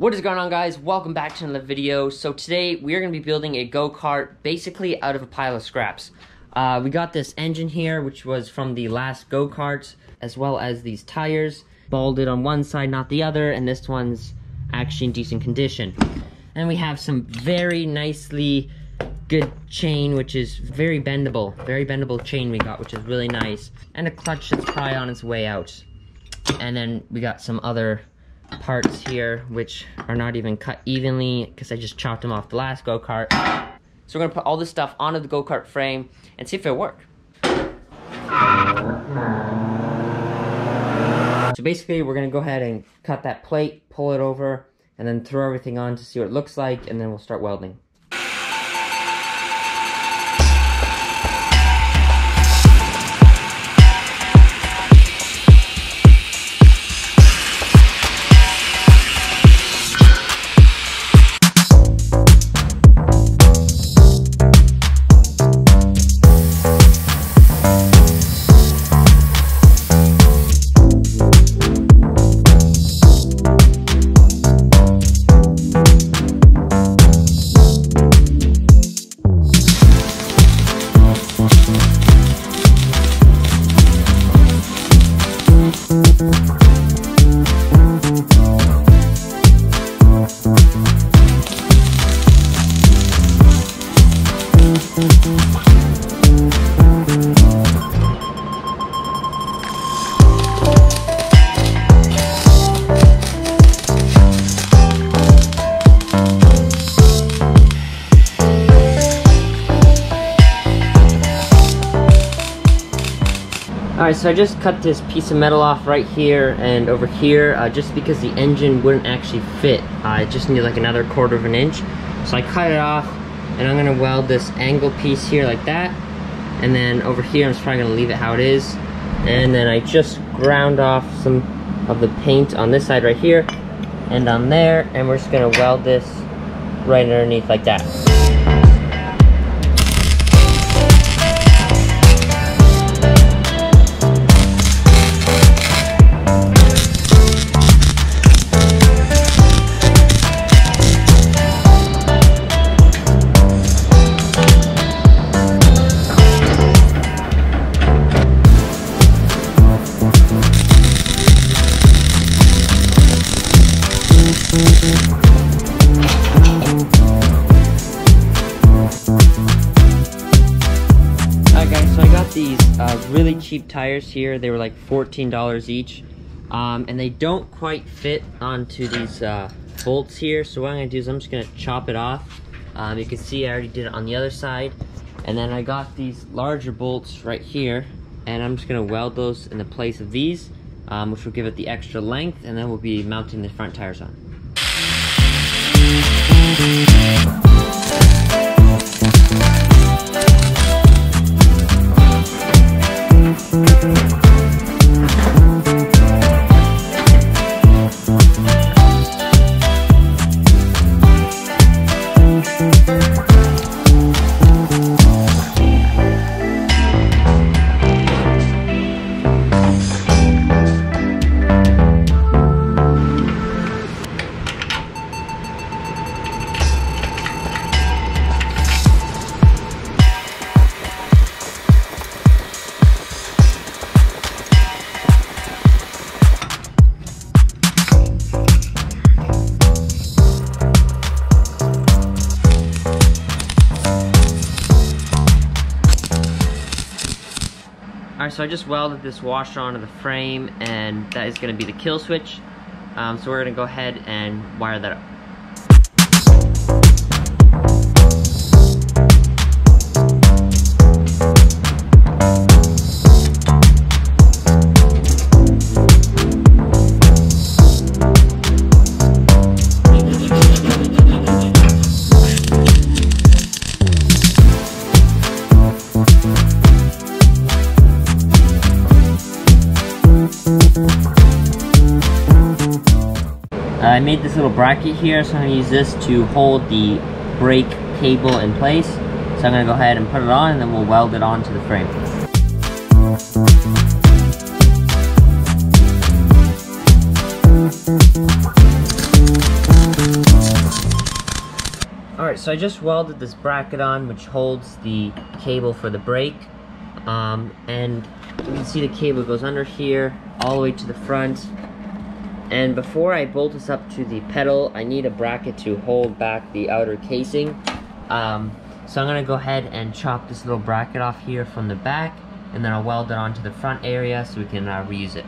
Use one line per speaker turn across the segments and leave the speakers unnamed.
What is going on guys? Welcome back to another video. So today we are going to be building a go-kart basically out of a pile of scraps. Uh, we got this engine here which was from the last go-karts as well as these tires. Balded on one side, not the other, and this one's actually in decent condition. And we have some very nicely good chain which is very bendable. Very bendable chain we got which is really nice. And a clutch that's probably on its way out. And then we got some other parts here, which are not even cut evenly because I just chopped them off the last go-kart. So we're gonna put all this stuff onto the go-kart frame and see if it'll work. So basically we're gonna go ahead and cut that plate, pull it over, and then throw everything on to see what it looks like, and then we'll start welding. Alright, so I just cut this piece of metal off right here and over here uh, just because the engine wouldn't actually fit. I just need like another quarter of an inch. So I cut it off and I'm gonna weld this angle piece here like that. And then over here I'm just probably gonna leave it how it is. And then I just ground off some of the paint on this side right here and on there and we're just gonna weld this right underneath like that. Really cheap tires here. They were like $14 each. Um, and they don't quite fit onto these uh, bolts here. So what I'm gonna do is I'm just gonna chop it off. Um, you can see I already did it on the other side. And then I got these larger bolts right here. And I'm just gonna weld those in the place of these, um, which will give it the extra length. And then we'll be mounting the front tires on. Thank Alright, so I just welded this washer onto the frame and that is going to be the kill switch. Um, so we're going to go ahead and wire that up. I made this little bracket here, so I'm going to use this to hold the brake cable in place. So I'm going to go ahead and put it on and then we'll weld it onto the frame. Alright, so I just welded this bracket on which holds the cable for the brake. Um, and you can see the cable goes under here, all the way to the front. And before I bolt this up to the pedal, I need a bracket to hold back the outer casing. Um, so I'm gonna go ahead and chop this little bracket off here from the back, and then I'll weld it onto the front area so we can uh, reuse it.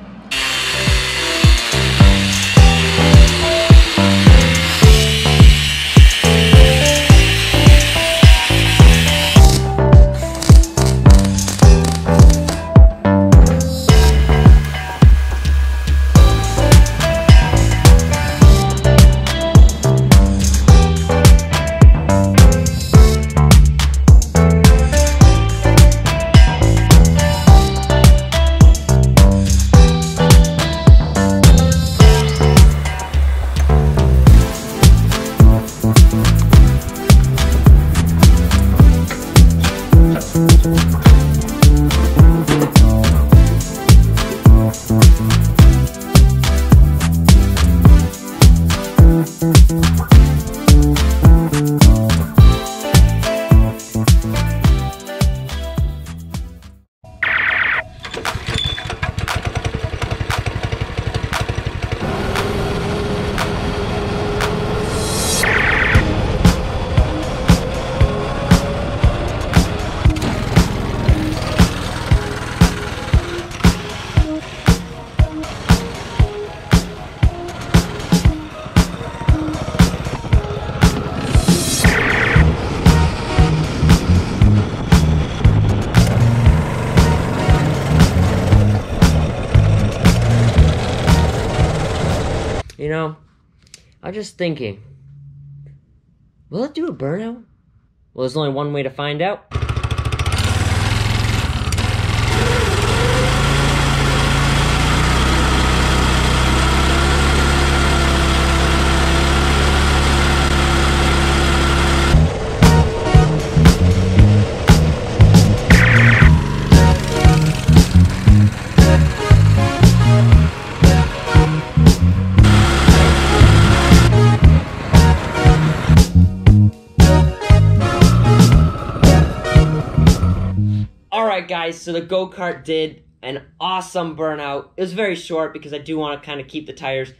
You know, I'm just thinking, will it do a burnout? Well, there's only one way to find out. Guys, so the go-kart did an awesome burnout. It was very short because I do want to kind of keep the tires,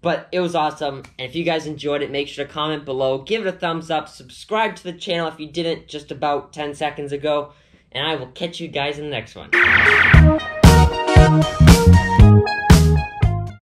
but it was awesome. And if you guys enjoyed it, make sure to comment below, give it a thumbs up, subscribe to the channel if you didn't just about 10 seconds ago, and I will catch you guys in the next one.